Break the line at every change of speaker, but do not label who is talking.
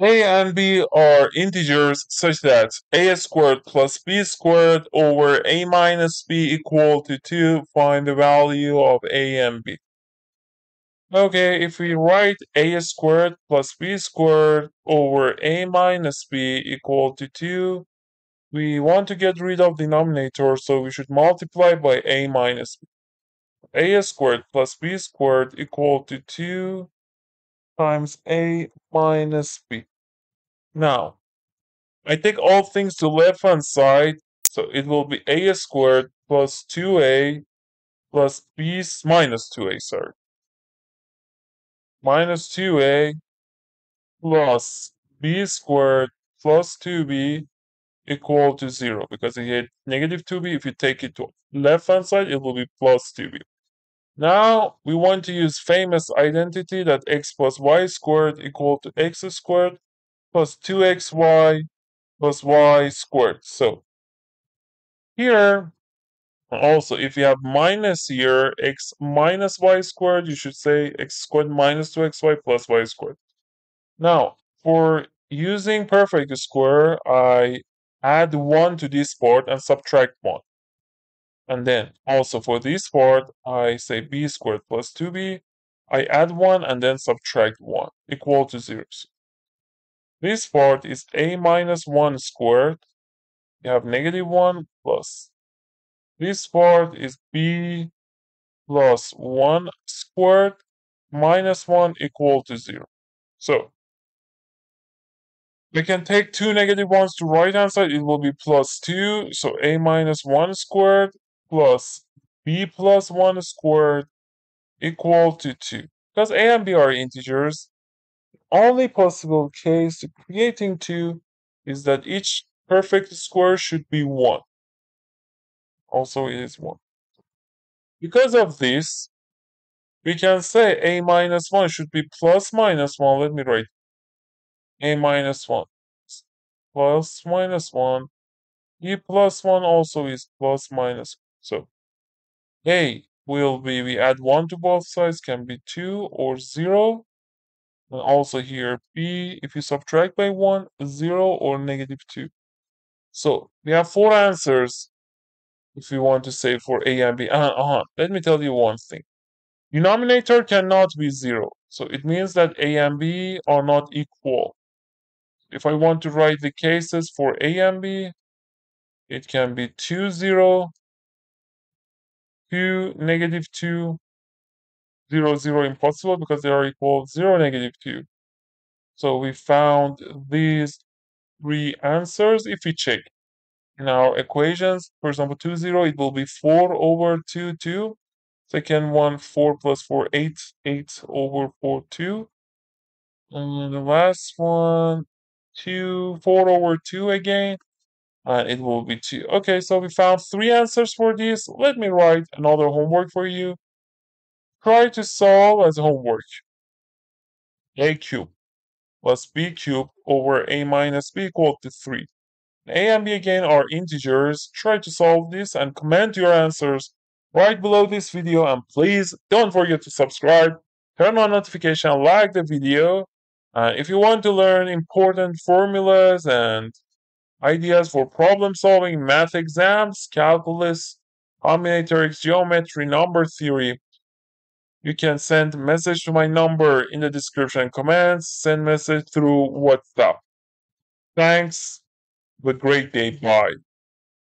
a and b are integers such that a squared plus b squared over a minus b equal to 2. Find the value of a and b. Okay, if we write a squared plus b squared over a minus b equal to 2, we want to get rid of denominator, so we should multiply by a minus b. a squared plus b squared equal to 2 times a minus b. Now, I take all things to left hand side, so it will be a squared plus 2a plus b minus 2a, sorry. Minus 2a plus b squared plus 2b equal to 0 because it had negative 2b. If you take it to left hand side, it will be plus 2b. Now we want to use famous identity that x plus y squared equal to x squared plus 2xy plus y squared. So here, also, if you have minus here, x minus y squared, you should say x squared minus 2xy plus y squared. Now, for using perfect square, I add 1 to this part and subtract 1. And then also for this part, I say b squared plus 2b. I add 1 and then subtract 1 equal to 0. This part is a minus 1 squared. You have negative 1 plus. This part is b plus 1 squared minus 1 equal to 0. So, we can take two negative ones to right hand side. It will be plus 2. So a minus 1 squared plus b plus 1 squared equal to 2. Because a and b are integers, The only possible case to creating 2 is that each perfect square should be 1. Also, it is 1. Because of this, we can say a minus 1 should be plus minus 1. Let me write a minus 1 plus minus 1. e plus 1 also is plus minus. So a will be, we add 1 to both sides, can be 2 or 0. And also here, b, if you subtract by 1, 0 or negative 2. So we have four answers if we want to say for a and b. Uh, uh, let me tell you one thing. Denominator cannot be 0. So it means that a and b are not equal. If I want to write the cases for a and b, it can be 2, 0, 2, negative 2, 0, 0 impossible because they are equal 0, negative 2. So we found these three answers. If we check in our equations, for example, 2, 0, it will be 4 over 2, 2. Second one, 4 plus 4, 8, 8 over 4, 2. And the last one, 2, 4 over 2 again. And it will be 2. Okay, so we found three answers for this. Let me write another homework for you. Try to solve as homework. a cubed plus b cubed over a minus b equal to 3. A and b again are integers. Try to solve this and comment your answers right below this video and please don't forget to subscribe, turn on notification, like the video. Uh, if you want to learn important formulas and ideas for problem solving math exams, calculus, combinatorics, geometry, number theory, you can send message to my number in the description comments, send message through WhatsApp. Thanks. Have a great day. Bye.